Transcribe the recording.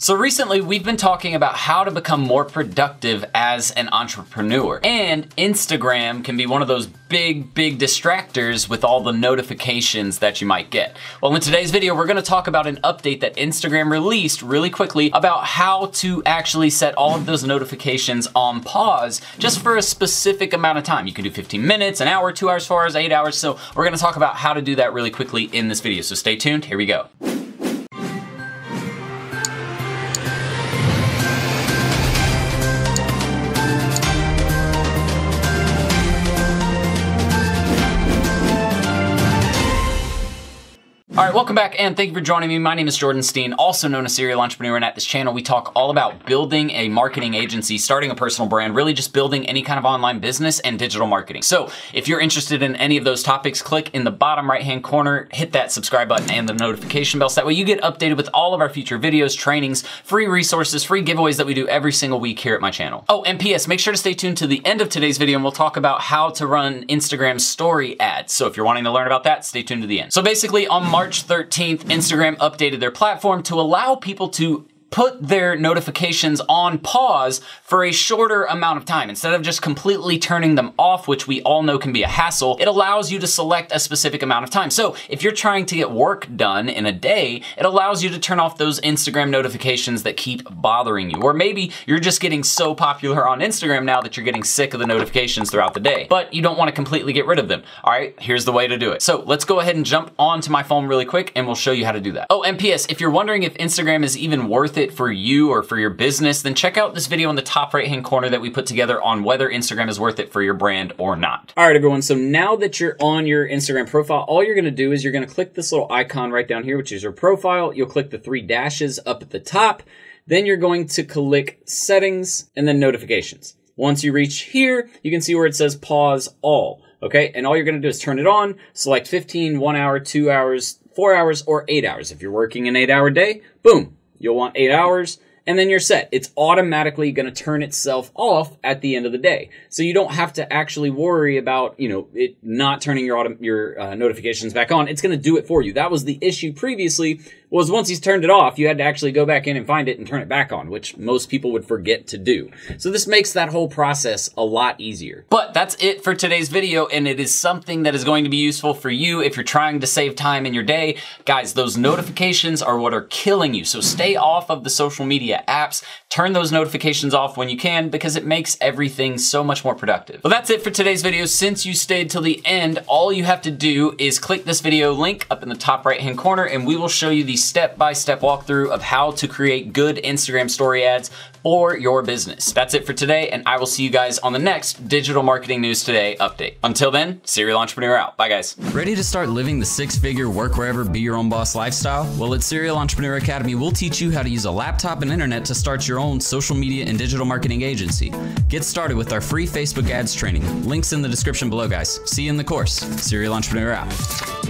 So recently we've been talking about how to become more productive as an entrepreneur. And Instagram can be one of those big, big distractors with all the notifications that you might get. Well, in today's video, we're gonna talk about an update that Instagram released really quickly about how to actually set all of those notifications on pause just for a specific amount of time. You can do 15 minutes, an hour, two hours, four hours, eight hours. So we're gonna talk about how to do that really quickly in this video. So stay tuned, here we go. All right, welcome back and thank you for joining me. My name is Jordan Steen, also known as Cereal Entrepreneur, and at this channel we talk all about building a marketing agency, starting a personal brand, really just building any kind of online business and digital marketing. So if you're interested in any of those topics, click in the bottom right-hand corner, hit that subscribe button and the notification bell so that way you get updated with all of our future videos, trainings, free resources, free giveaways that we do every single week here at my channel. Oh, and PS, make sure to stay tuned to the end of today's video and we'll talk about how to run Instagram story ads. So if you're wanting to learn about that, stay tuned to the end. So basically on March March 13th, Instagram updated their platform to allow people to put their notifications on pause for a shorter amount of time. Instead of just completely turning them off, which we all know can be a hassle, it allows you to select a specific amount of time. So if you're trying to get work done in a day, it allows you to turn off those Instagram notifications that keep bothering you. Or maybe you're just getting so popular on Instagram now that you're getting sick of the notifications throughout the day, but you don't want to completely get rid of them. All right, here's the way to do it. So let's go ahead and jump onto my phone really quick and we'll show you how to do that. Oh, and PS, if you're wondering if Instagram is even worth it for you or for your business, then check out this video in the top right hand corner that we put together on whether Instagram is worth it for your brand or not. All right, everyone. So now that you're on your Instagram profile, all you're going to do is you're going to click this little icon right down here, which is your profile. You'll click the three dashes up at the top. Then you're going to click settings and then notifications. Once you reach here, you can see where it says pause all. Okay. And all you're going to do is turn it on, select 15, one hour, two hours, four hours, or eight hours. If you're working an eight hour day, boom, You'll want eight hours and then you're set. It's automatically going to turn itself off at the end of the day. So you don't have to actually worry about, you know, it not turning your auto, your uh, notifications back on. It's going to do it for you. That was the issue previously was once he's turned it off, you had to actually go back in and find it and turn it back on, which most people would forget to do. So this makes that whole process a lot easier. But that's it for today's video, and it is something that is going to be useful for you if you're trying to save time in your day. Guys, those notifications are what are killing you, so stay off of the social media apps. Turn those notifications off when you can because it makes everything so much more productive. Well, that's it for today's video. Since you stayed till the end, all you have to do is click this video link up in the top right-hand corner, and we will show you the step-by-step walkthrough of how to create good Instagram story ads for your business. That's it for today, and I will see you guys on the next Digital Marketing News Today update. Until then, Cereal Entrepreneur out. Bye, guys. Ready to start living the six-figure work wherever, be your own boss lifestyle? Well, at Cereal Entrepreneur Academy, we'll teach you how to use a laptop and internet to start your own social media and digital marketing agency. Get started with our free Facebook ads training. Links in the description below, guys. See you in the course. Cereal Entrepreneur out.